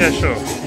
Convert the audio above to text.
Yeah, sure.